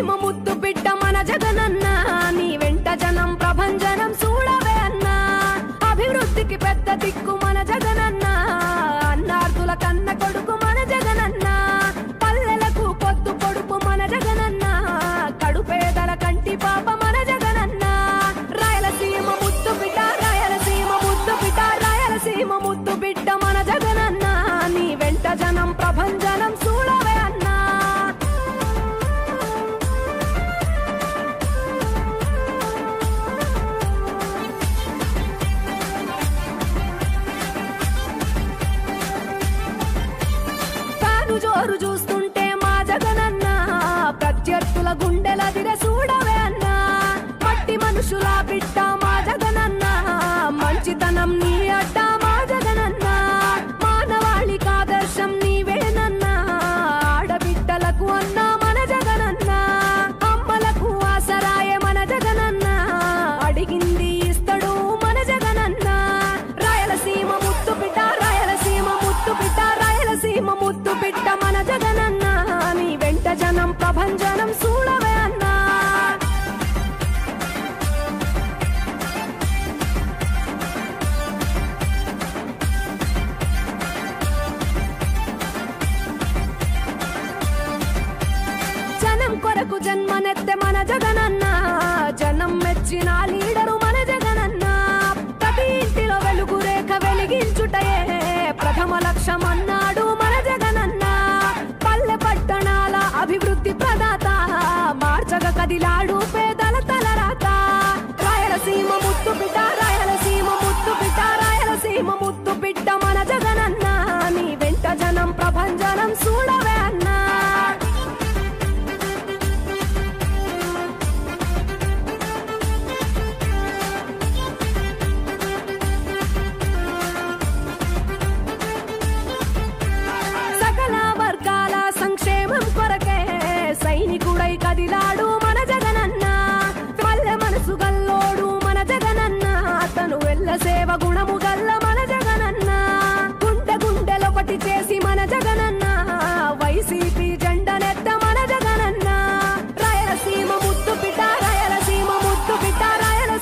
ప్రేమ ముద్దు బిడ్డ మన జగనన్న నీ వెంట జనం ప్రభంజనం చూడవే అన్నా. అభివృద్ధికి పెద్ద దిక్కు మన జగనన్న అన్నార్థుల కన్న కొడుకు మన జగనన్న. పల్లెలకు పొద్దు పొడుపు మన జగనన్న కడుపేదల కంటి పాప మన జగనన్న. రాయలసీమ ముద్దు బిడ్డ రాయలసీమ ముద్దు బిడ్డ రాయలసీమ ముద్దు బిడ్డ మన జగనన్న. ಬಿಟ್ಟ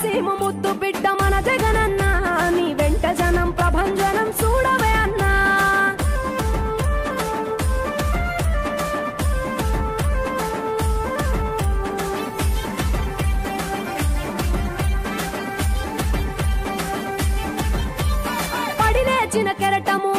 సీమ ముద్దు బిడ్డ మన జగనన్న నీ వెంట జనం ప్రభంజనం చూడవే అన్నా. పడిలేచిన కెరటము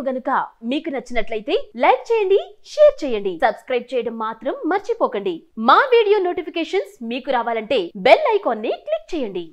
వీడియో గనుక మీకు నచ్చినట్లయితే లైక్ చేయండి షేర్ చేయండి. సబ్స్క్రైబ్ చేయడం మాత్రం మర్చిపోకండి. మా వీడియో నోటిఫికేషన్స్ మీకు రావాలంటే బెల్ ఐకాన్ని క్లిక్ చేయండి.